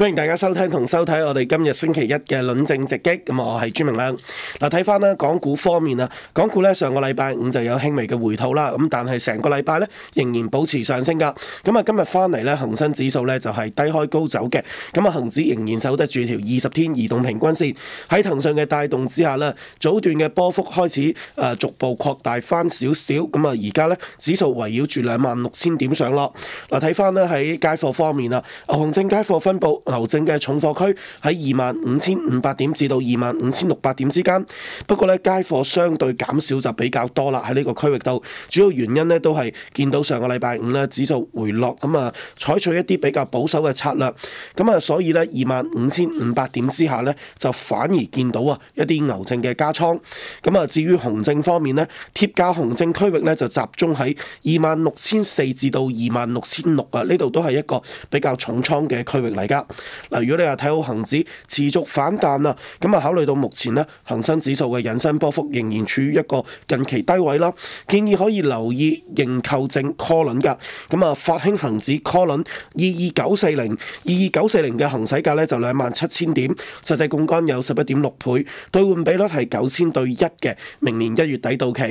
歡迎大家收聽同收睇我哋今日星期一嘅論證直擊，咁我係朱明亮。嗱，睇翻咧港股方面啊，港股咧上個禮拜五就有輕微嘅回吐啦，咁但係成個禮拜咧仍然保持上升噶。咁啊，今日翻嚟咧，恒生指數咧就係低開高走嘅，咁啊，恒指仍然守得住條二十天移動平均線。喺騰訊嘅帶動之下咧，早段嘅波幅開始誒逐步擴大翻少少，咁啊，而家咧指數圍繞住兩萬六千點上落。嗱，睇翻咧喺街貨方面啊，紅證街貨分佈。牛證嘅重貨區喺二萬五千五百點至到二萬五千六百點之間，不過咧街貨相對減少就比較多啦喺呢個區域度，主要原因咧都係見到上個禮拜五咧指數回落，咁啊採取一啲比較保守嘅策略，咁啊所以咧二萬五千五百點之下咧就反而見到啊一啲牛證嘅加倉，咁啊至於紅證方面咧，貼價紅證區域咧就集中喺二萬六千四至到二萬六千六啊，呢度都係一個比較重倉嘅區域嚟㗎。嗱，如果你話睇好恒指持續反彈啊，咁啊考慮到目前呢恒生指數嘅引伸波幅仍然處於一個近期低位啦，建議可以留意認購證 call 輪㗎。咁啊，發興恒指 call 輪二二九四零二二九四零嘅行使價呢就兩萬七千點，實際槓桿有十一點六倍，兌換比率係九千對一嘅，明年一月底到期。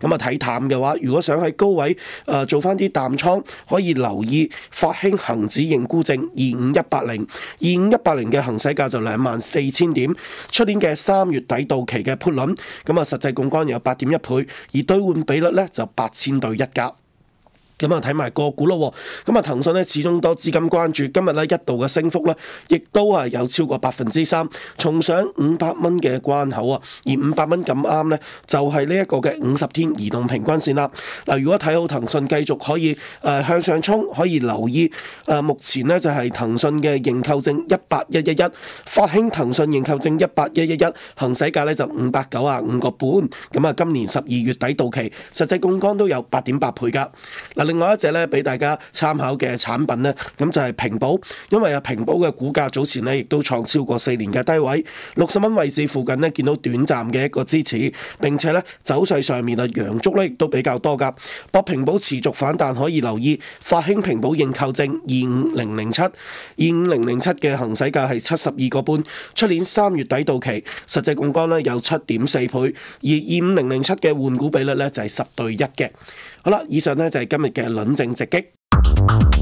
咁啊睇淡嘅話，如果想喺高位誒做翻啲淡倉，可以留意發興恒指認沽證二五一八零。二五一八年嘅行使價就兩萬四千點，出年嘅三月底到期嘅 put 輪，咁啊實際槓桿有八點一倍，而兑換比率咧就八千對一格。咁啊睇埋個股咯，咁啊騰訊咧始終多資金關注，今日咧一度嘅升幅咧，亦都係有超過百分之三，重上五百蚊嘅關口啊！而五百蚊咁啱咧，就係呢一個嘅五十天移動平均線啦。嗱，如果睇好騰訊繼續可以誒向上衝，可以留意誒目前呢就係騰訊嘅認購證一八一一一，發興騰訊認購證一八一一一，行使價咧就五百九啊五個半，咁啊今年十二月底到期，實際槓桿都有八點八倍㗎。嗱。另外一隻咧，俾大家參考嘅產品咧，咁就係平保，因為啊平保嘅股價早前咧亦都創超過四年嘅低位，六十蚊位置附近咧見到短暫嘅一個支持，並且咧走勢上面啊陽燭咧亦都比較多噶，博平保持續反彈可以留意，發興平保認購證二五零零七，二五零零七嘅行使價係七十二個半，出年三月底到期，實際槓桿咧有七點四倍，而二五零零七嘅換股比率咧就係十對一嘅。好啦，以上咧就係今日嘅论证直击。